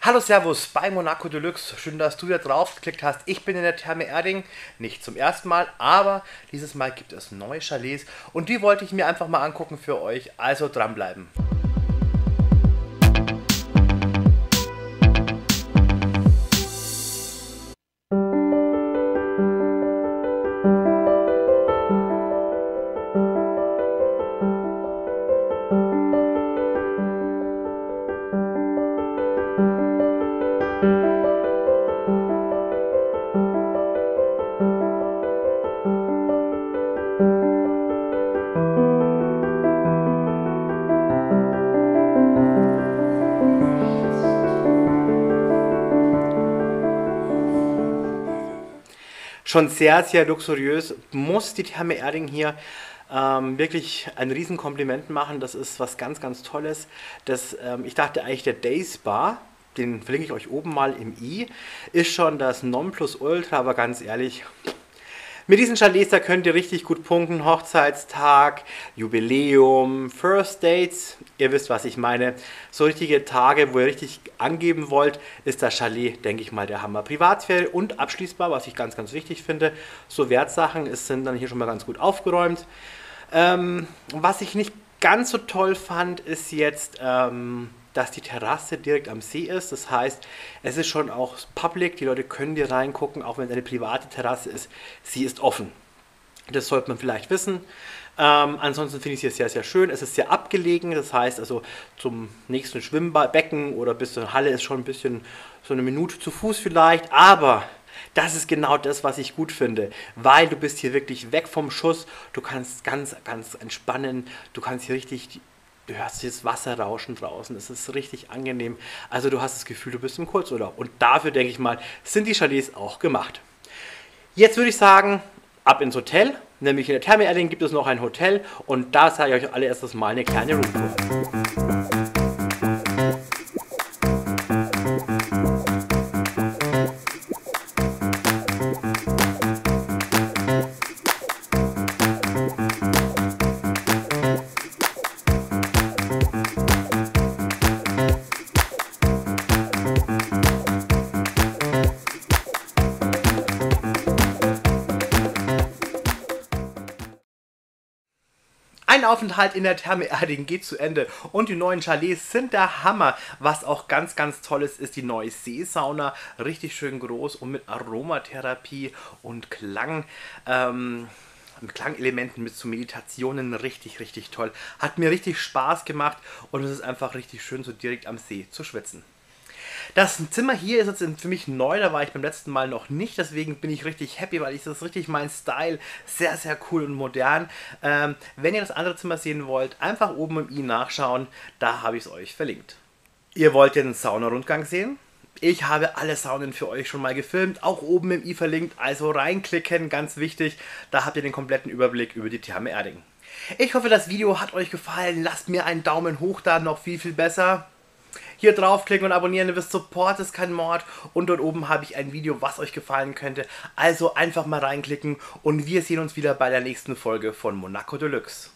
Hallo Servus bei Monaco Deluxe. Schön, dass du hier drauf geklickt hast. Ich bin in der Therme Erding. Nicht zum ersten Mal, aber dieses Mal gibt es neue Chalets und die wollte ich mir einfach mal angucken für euch. Also dranbleiben. Schon sehr, sehr luxuriös. Muss die Therme Erding hier ähm, wirklich ein Riesenkompliment machen. Das ist was ganz, ganz Tolles. Das, ähm, ich dachte eigentlich, der Day Spa, den verlinke ich euch oben mal im i, ist schon das Nonplusultra, aber ganz ehrlich, mit diesen Chalets, da könnt ihr richtig gut punkten. Hochzeitstag, Jubiläum, First Dates. Ihr wisst, was ich meine. So richtige Tage, wo ihr richtig angeben wollt, ist das Chalet, denke ich mal, der Hammer. Privatsphäre und abschließbar, was ich ganz, ganz wichtig finde. So Wertsachen es sind dann hier schon mal ganz gut aufgeräumt. Ähm, was ich nicht ganz so toll fand, ist jetzt... Ähm, dass die Terrasse direkt am See ist. Das heißt, es ist schon auch public, die Leute können hier reingucken, auch wenn es eine private Terrasse ist. Sie ist offen. Das sollte man vielleicht wissen. Ähm, ansonsten finde ich es hier sehr, sehr schön. Es ist sehr abgelegen, das heißt also zum nächsten Schwimmbecken oder bis zur Halle ist schon ein bisschen so eine Minute zu Fuß vielleicht, aber das ist genau das, was ich gut finde, weil du bist hier wirklich weg vom Schuss, du kannst ganz, ganz entspannen, du kannst hier richtig du hörst das Wasser rauschen draußen, es ist richtig angenehm. Also du hast das Gefühl, du bist im Kurzurlaub. Und dafür, denke ich mal, sind die Chalets auch gemacht. Jetzt würde ich sagen, ab ins Hotel. Nämlich in der Therme gibt es noch ein Hotel und da zeige ich euch alle erstes mal eine kleine Roomtour. Ein Aufenthalt in der Therme Erding geht zu Ende und die neuen Chalets sind der Hammer. Was auch ganz, ganz toll ist, ist die neue Seesauna. Richtig schön groß und mit Aromatherapie und Klang. Ähm, mit Klangelementen, mit so Meditationen, richtig, richtig toll. Hat mir richtig Spaß gemacht und es ist einfach richtig schön, so direkt am See zu schwitzen. Das Zimmer hier ist jetzt für mich neu, da war ich beim letzten Mal noch nicht, deswegen bin ich richtig happy, weil ich das richtig mein Style, sehr, sehr cool und modern. Ähm, wenn ihr das andere Zimmer sehen wollt, einfach oben im i nachschauen, da habe ich es euch verlinkt. Ihr wollt den Saunarundgang sehen? Ich habe alle Saunen für euch schon mal gefilmt, auch oben im i verlinkt, also reinklicken, ganz wichtig, da habt ihr den kompletten Überblick über die Therme Erding. Ich hoffe, das Video hat euch gefallen. Lasst mir einen Daumen hoch da, noch viel, viel besser. Hier draufklicken und abonnieren, ihr wisst, Support ist kein Mord. Und dort oben habe ich ein Video, was euch gefallen könnte. Also einfach mal reinklicken und wir sehen uns wieder bei der nächsten Folge von Monaco Deluxe.